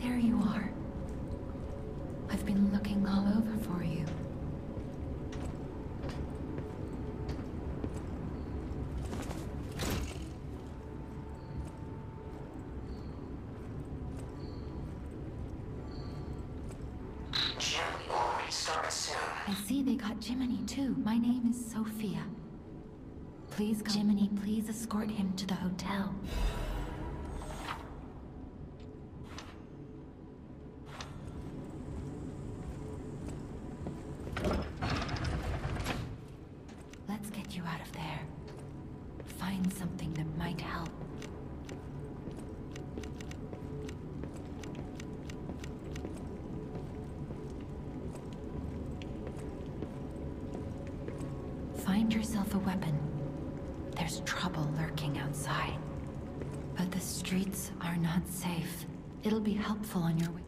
there you are. I've been looking all over for you. Jim will restart soon. I see they got Gemini too. My name is Sophia. Please, Gemini, please escort him to the hotel. Find yourself a weapon. There's trouble lurking outside. But the streets are not safe. It'll be helpful on your way.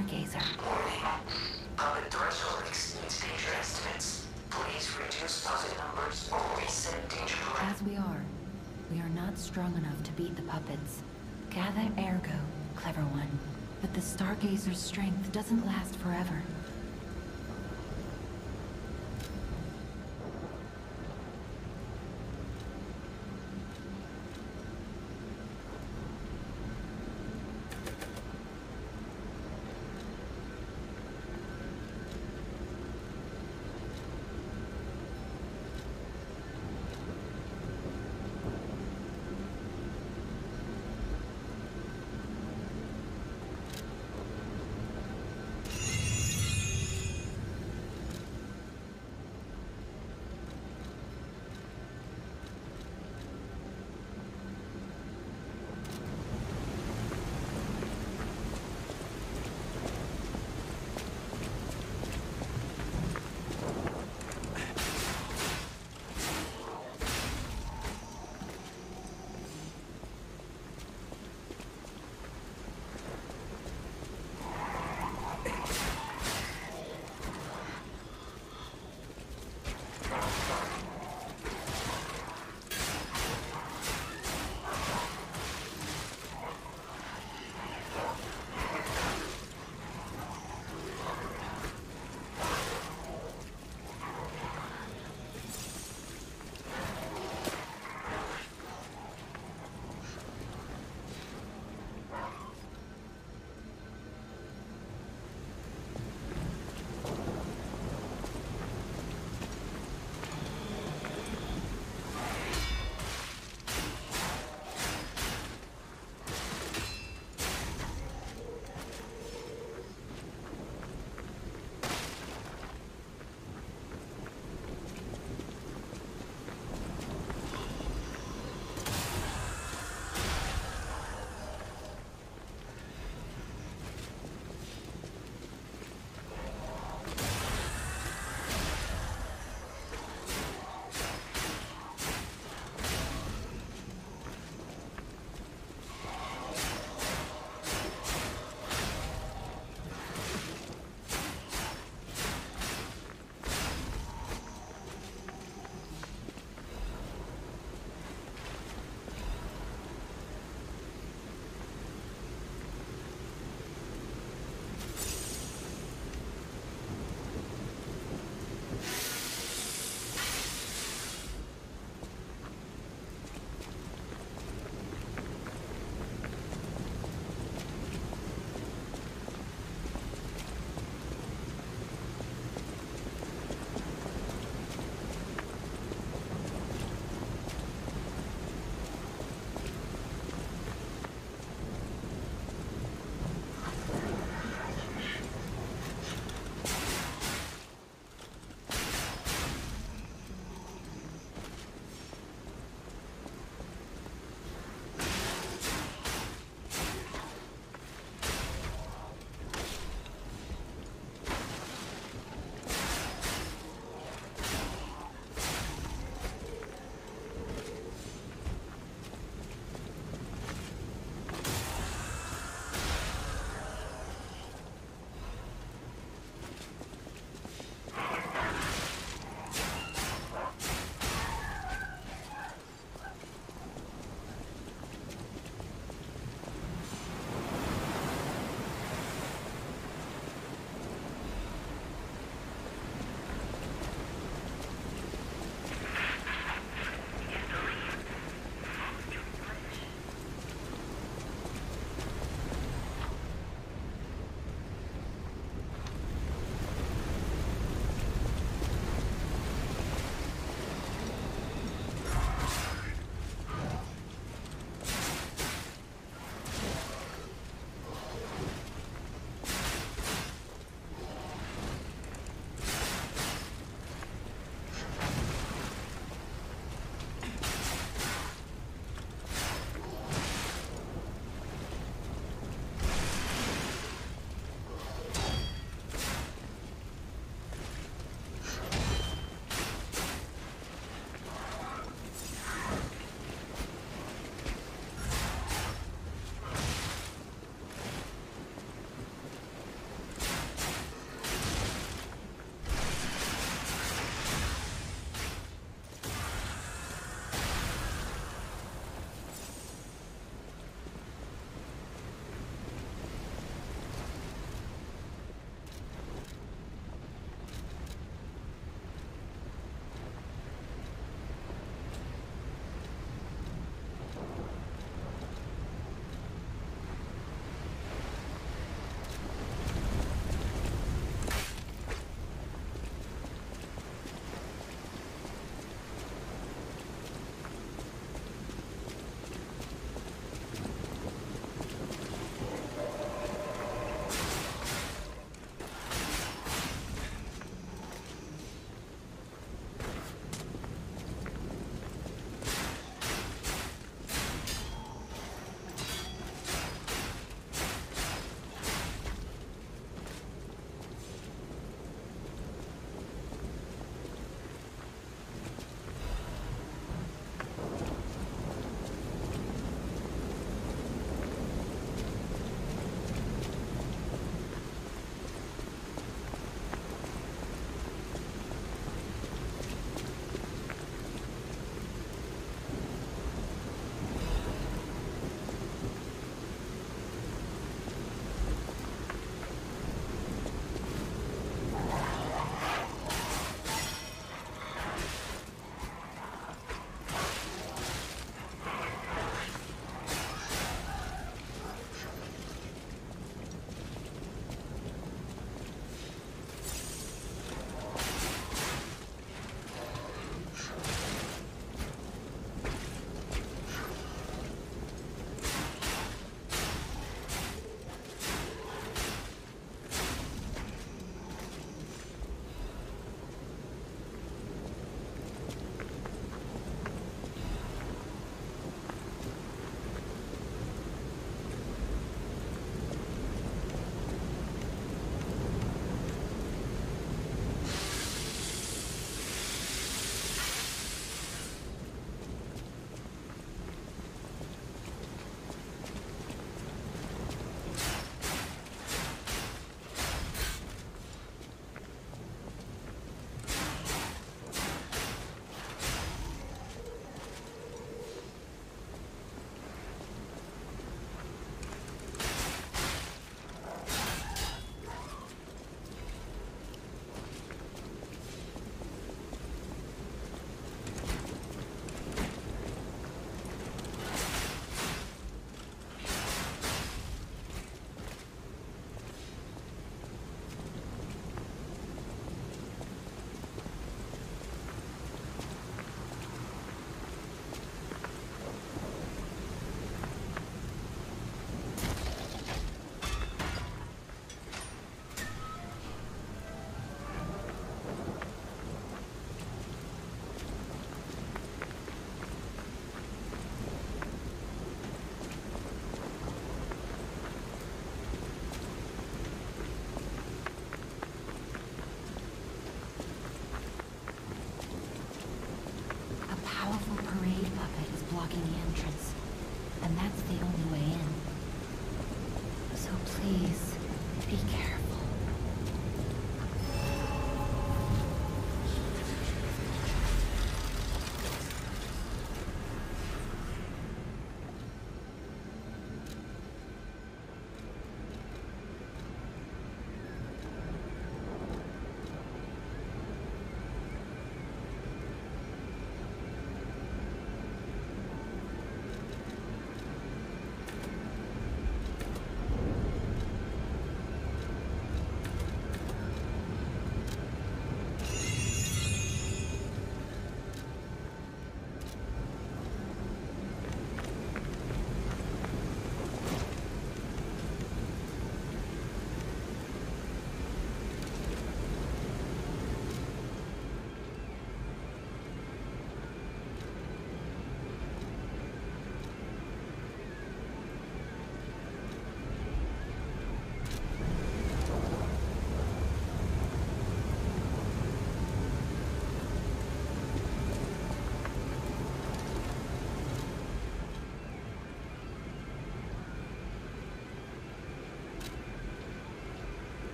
Stargazer. Puppet threshold exceeds danger estimates. Please reduce puppet numbers or reset danger. As we are, we are not strong enough to beat the puppets. Gather ergo, clever one. But the stargazer's strength doesn't last forever.